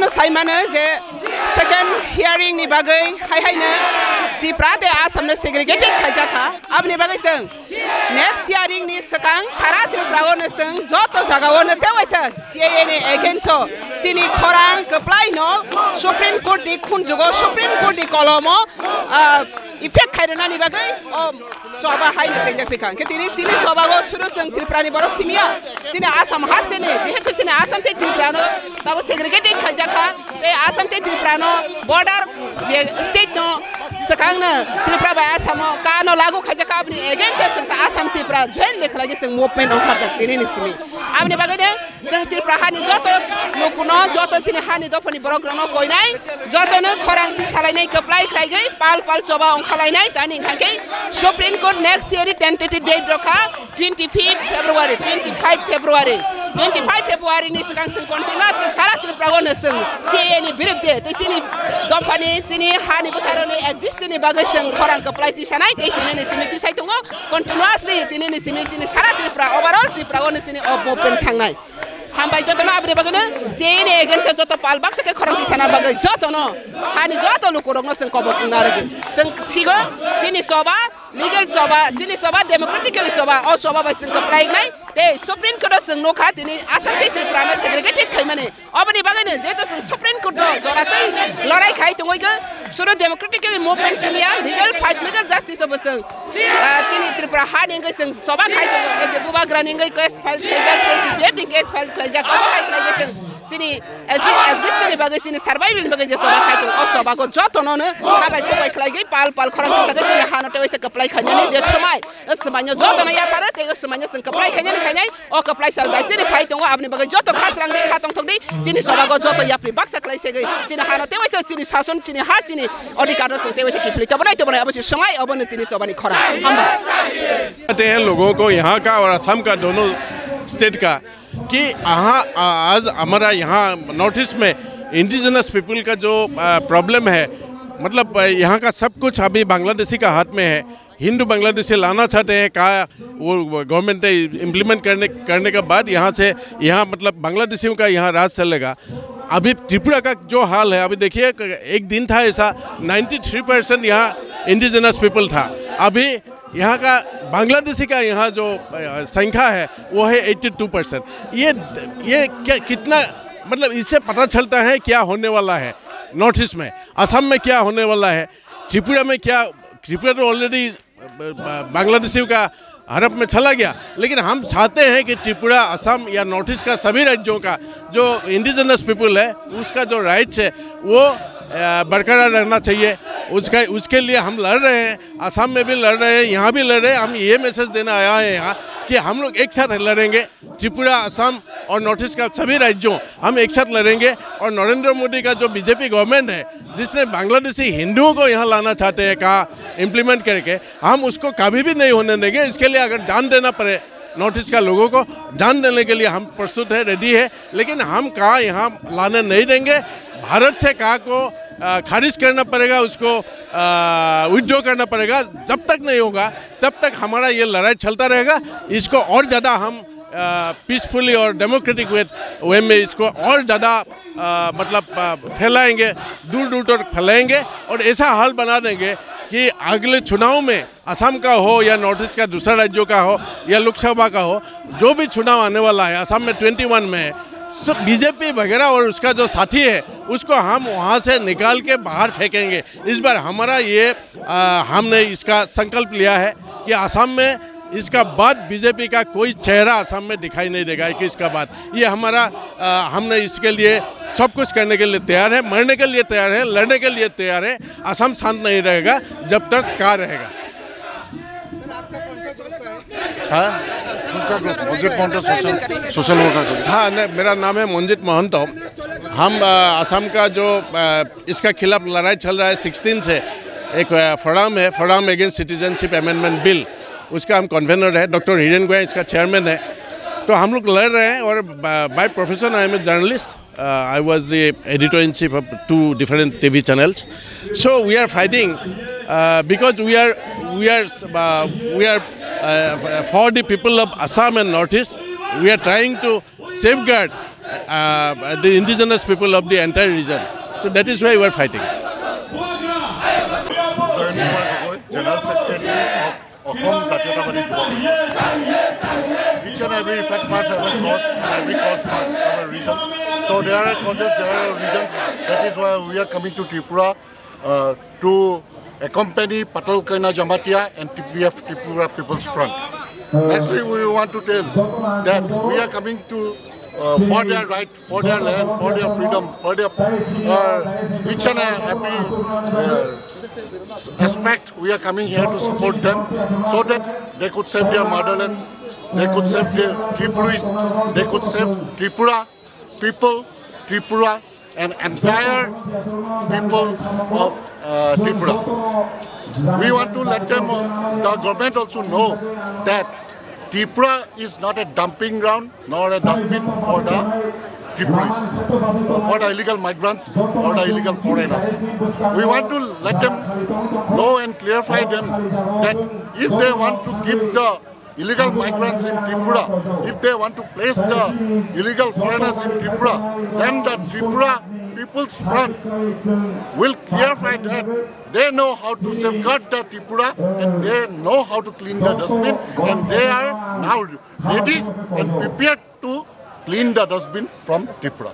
खालामानो जे second हियारिंनि बागै हायहायनो त्रिपुरा दे आसामनो segregated खायजाखा आबनि बागै जों नेक्स्ट हियारिंनि सिगां सारा त्रिपुरायावनो जों जत जागायावनो तेवायसा सिएएनि एगेन्स्ट सिनि खरां गोप्लायनो सुप्रिम कर्टनि खुनजुगाव सुप्रिम कर्टनि कलमाव इफेक्ट खायरनानि बागै सभा हायनो जों देखिखां दिनै सिनि सभाखौ सुरु जों त्रिपुरानि बर' सिमिया सिनि आसाम हास्टेनि जिहेतु सिनि आसाम ते त्रिपुरानो दाबो सेग्रिगेटेड खायजाखा ते आसाम ते त्रिपुरानो बर्डार स्टेट नो sekarang Tripura by Assam kano lagu kaja kabni against sing ta Assam Tripura join le kala sing movement on kaja tini ni simi abni bagade sing Tripura hani joto nukuno joto sini hani do phani program koi nai joto no khorang ti salai nai apply khai gai pal pal choba on khalai nai tani khake Supreme Court next year tentative date rakha 25 February 25 February 25 Februari ni sukan sun continua sun saratul prawana sun sie ni birde to sini dompani sini hani busaroni exist ni bagai sun koran ka politician ai tei ni simiti sai tungo continuously tini ni simiti ni saratul pra overall tri prawana sini open thangnai হামবাই যতন আবরে বাগনে gen again সে যত পাল বাক্স কে খরং দিছানা bug যতন হানি যত লোক রং সে কবর না রে সে সিগো সিনি সবা legal soba sini soba democratically soba o soba bai sing apply nai te supreme court sing no kha tini asam te tripura na segregated khai mane obani bagana jeto sing supreme court jora tai लड़ाई खाई तो वही सुरो democratically movement Singh या legal fight legal justice अब संग चिनी त्रिपुरा हा निंगे संग सभा खाई तो जे बुबा ग्रा निंगे केस फाइल खैजा के डेप केस फाइल खैजा को खाई खाई संग सिनी एक्जिस्ट नि यसरी एक्जिस्टेन्ट बगैसिन सर्भाइभल बगैसे सभा असो भएको जतन तपाईँको बैठलाइकै पाल पाल खरम सगैसिन खान टवैसे कपलाइ नि जे समय समय जतन या पारे तेगो समान्य सं कपलाइ खन्याने खन्याइ ओ कपलाइ सर दाइते रे फाइतो आपने बगै जतो खास रंग दे थोक्दै चिनी चिनि सभाको जत यापले बाक्सा खलाइ सेगै चिनि खान तेवैसे चिनी शासन चिनी हा चिनी अधिकार सं तेवैसे किफले तबनाइ तबनाइ अवश्य समय अब तिनि तिनी खरा खराब हैं लोगों को यहाँ का और असम का दोनों स्टेट का कि यहाँ आज हमारा यहाँ नॉर्थ ईस्ट में इंडिजिनस पीपल का जो प्रॉब्लम है मतलब यहाँ का सब कुछ अभी बांग्लादेशी का हाथ में है। हिंदू बांग्लादेशी लाना चाहते हैं कहा वो गवर्नमेंट ने इम्प्लीमेंट करने करने के बाद यहाँ से, यहाँ मतलब बांग्लादेशियों का यहाँ राज चलेगा। अभी त्रिपुरा का जो हाल है, अभी देखिए, एक दिन था ऐसा 93 परसेंट यहाँ इंडिजिनस पीपल था। अभी यहाँ का बांग्लादेशी का यहाँ जो संख्या है, वो है 82 परसेंट ये ये क्या, कितना मतलब इससे पता चलता है क्या होने वाला है। नॉर्थ ईस्ट में असम में क्या होने वाला है। त्रिपुरा में क्या, त्रिपुरा तो ऑलरेडी बांग्लादेशियों का हड़प में चला गया। लेकिन हम चाहते हैं कि त्रिपुरा असम या नॉर्थ ईस्ट का सभी राज्यों का, जो इंडिजिनस पीपल है, उसका जो राइट्स है, वो बरकरार रहना चाहिए। उसका, उसके लिए हम लड़ रहे हैं, असम में भी लड़ रहे हैं, यहाँ भी लड़ रहे हैं। हम ये मैसेज देना आया है यहाँ कि हम लोग एक साथ लड़ेंगे। त्रिपुरा, असम और नॉर्थ ईस्ट का सभी राज्यों हम एक साथ लड़ेंगे। और नरेंद्र मोदी का जो बीजेपी गवर्नमेंट है, जिसने बांग्लादेशी हिंदुओं को यहाँ लाना चाहते हैं, कहा इम्प्लीमेंट करके, हम उसको कभी भी नहीं होने देंगे। इसके लिए अगर जान देना पड़े नॉर्थ ईस्ट का लोगों को, जान देने के लिए हम प्रस्तुत है रेडी है। लेकिन हम कहा, यहाँ लाने नहीं देंगे। भारत से कहा को खारिज करना पड़ेगा उसको विड्रॉ करना पड़ेगा। जब तक नहीं होगा, तब तक हमारा ये लड़ाई चलता रहेगा। इसको और ज़्यादा हम पीसफुली और डेमोक्रेटिक वे वे में इसको और ज़्यादा मतलब फैलाएँगे दूर दूर तक फैलाएँगे। और ऐसा हाल बना देंगे कि अगले चुनाव में असम का हो या नॉर्थ ईस्ट का, दूसरा राज्यों का हो या लोकसभा का हो, जो भी चुनाव आने वाला है, असम में 21 में है बीजेपी वगैरह और उसका जो साथी है उसको हम वहाँ से निकाल के बाहर फेंकेंगे। इस बार हमारा ये आ, हमने इसका संकल्प लिया है कि असम में इसका बाद बीजेपी का कोई चेहरा असम में दिखाई नहीं देगा कि इसका बाद। ये हमारा आ, हमने इसके लिए सब कुछ करने के लिए तैयार है मरने के लिए तैयार है लड़ने के लिए तैयार है। असम शांत नहीं रहेगा जब तक का रहेगा। हाँ? सोशल वर्कर हाँ मेरा नाम है मंजित महंतो। हम असम का जो इसका खिलाफ लड़ाई चल रहा है सिक्सटीन से एक फोराम है forum against citizenship amendment bill उसका हम कन्वेनर है डॉक्टर हिरेन गोया इसका चेयरमैन है तो हम लोग लड़ रहे हैं और by profession I am a journalist I was the editor in chief of two different T V channels so we are fighting because we are are uh, we are uh, for the people of Assam and Northeast. We are trying to safeguard uh, Uh, the indigenous people of the entire region. So that is why we are fighting. Each and every fact must have a every cause must have a. So there are causes, there are reasons. That is why we are coming to Tripura uh, to accompany Patal Kaina Jamatia and TPF Tripura People's Front. Actually, we want to tell that we are coming to uh, for their right, for their land, for their freedom, for their uh, each and every uh, aspect. We are coming here to support them so that they could save their motherland, they could save their Tripuris, they could save Tripura people, Tripura, and entire people of uh, Tripura. We want to let them, the government also know that Tripura is not a dumping ground nor a dustbin for the Tripuris, for the illegal migrants or the illegal foreigners. We want to let them know and clarify them that if they want to give the illegal migrants in Tripura, if they want to place the illegal foreigners in Tripura, then the Tripura People's Front will clarify that they know how to safeguard the Tripura and they know how to clean the dustbin and they are now ready and prepared to clean the dustbin from Tripura.